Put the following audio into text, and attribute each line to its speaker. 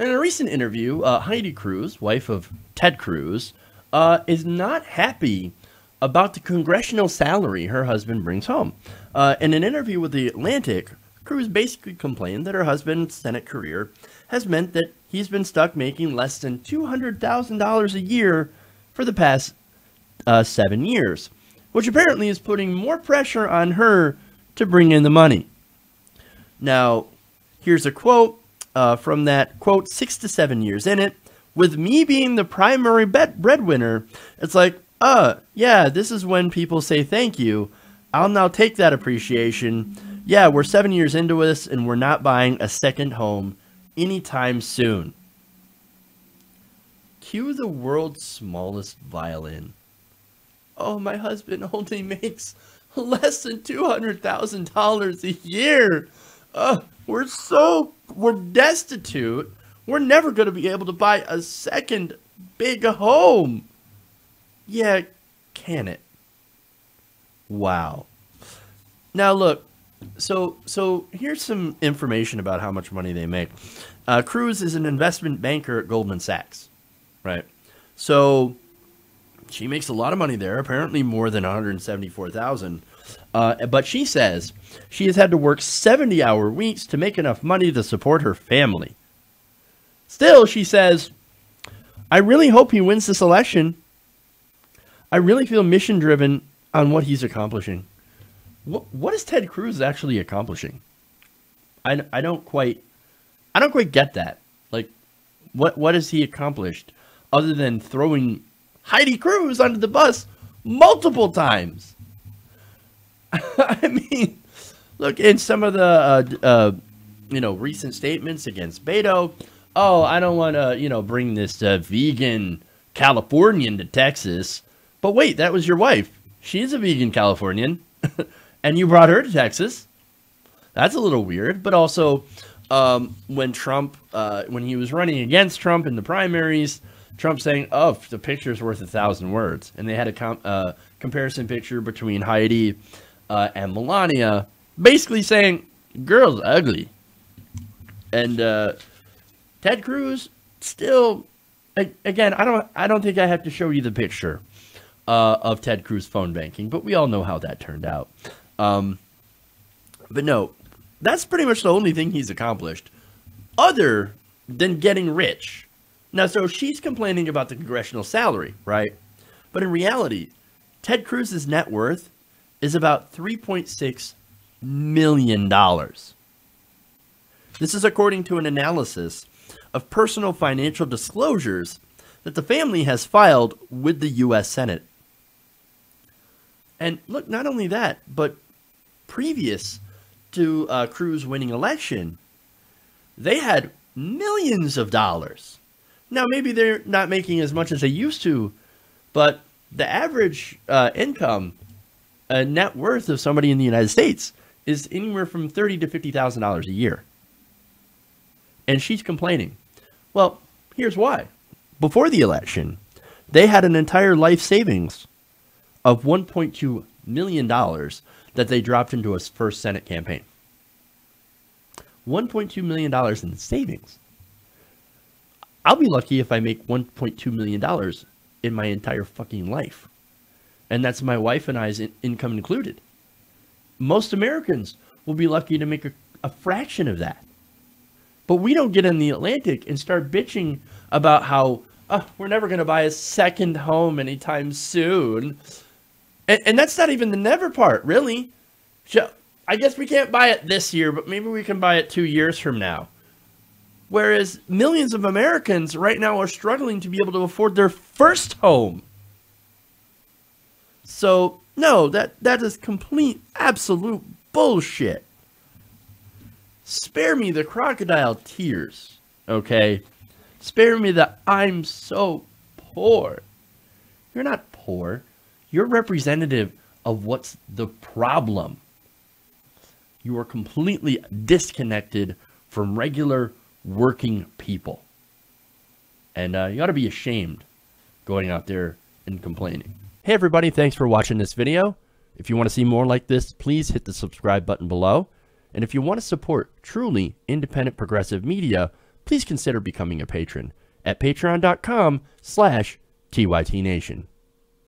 Speaker 1: In a recent interview, uh, Heidi Cruz, wife of Ted Cruz, uh, is not happy about the congressional salary her husband brings home. Uh, in an interview with The Atlantic, Cruz basically complained that her husband's Senate career has meant that he's been stuck making less than $200,000 a year for the past uh, seven years, which apparently is putting more pressure on her to bring in the money. Now, here's a quote uh, from that quote, six to seven years in it. With me being the primary breadwinner, it's like, uh, yeah, this is when people say thank you. I'll now take that appreciation. Yeah, we're seven years into this and we're not buying a second home anytime soon. Cue the world's smallest violin. Oh, my husband only makes less than $200,000 a year. Uh, we're so, we're destitute. We're never going to be able to buy a second big home. Yeah, can it? Wow. Now look, so so here's some information about how much money they make. Uh, Cruz is an investment banker at Goldman Sachs, right? So she makes a lot of money there, apparently more than 174,000. Uh, but she says she has had to work 70 hour weeks to make enough money to support her family. Still, she says, I really hope he wins this election I really feel mission driven on what he's accomplishing. What what is Ted Cruz actually accomplishing? I, I don't quite I don't quite get that. Like what what has he accomplished other than throwing Heidi Cruz under the bus multiple times? I mean, look in some of the uh, uh, you know recent statements against Beto. Oh, I don't want to you know bring this uh, vegan Californian to Texas. But wait, that was your wife. She's a vegan Californian, and you brought her to Texas. That's a little weird. But also, um, when Trump, uh, when he was running against Trump in the primaries, Trump saying, "Oh, the picture's worth a thousand words," and they had a com- uh, comparison picture between Heidi uh, and Melania, basically saying, "Girl's ugly," and uh, Ted Cruz still. Again, I don't. I don't think I have to show you the picture uh, of Ted Cruz phone banking, but we all know how that turned out. Um, but no, that's pretty much the only thing he's accomplished, other than getting rich. Now, so she's complaining about the congressional salary, right? But in reality, Ted Cruz's net worth is about $3.6 million. This is according to an analysis of personal financial disclosures that the family has filed with the U.S. Senate. And look, not only that, but previous to uh, Cruz winning election, they had millions of dollars. Now, maybe they're not making as much as they used to, but the average uh, income, uh, net worth of somebody in the United States is anywhere from thirty to fifty thousand dollars a year. And she's complaining. Well, here's why. Before the election, they had an entire life savings of $1.2 million that they dropped into a first Senate campaign. $1.2 million in savings. I'll be lucky if I make $1.2 million in my entire fucking life. And that's my wife and I's in- income included. Most Americans will be lucky to make a, a fraction of that. But we don't get in the Atlantic and start bitching about how oh, we're never going to buy a second home anytime soon. And, and that's not even the never part, really. I guess we can't buy it this year, but maybe we can buy it two years from now. Whereas millions of Americans right now are struggling to be able to afford their first home. So, no, that, that is complete, absolute bullshit. Spare me the crocodile tears, okay? Spare me the I'm so poor. You're not poor. You're representative of what's the problem. You are completely disconnected from regular working people. And uh, you ought to be ashamed going out there and complaining. Hey, everybody, thanks for watching this video. If you want to see more like this, please hit the subscribe button below. And if you want to support truly independent progressive media, please consider becoming a patron at patreon.com slash tytnation.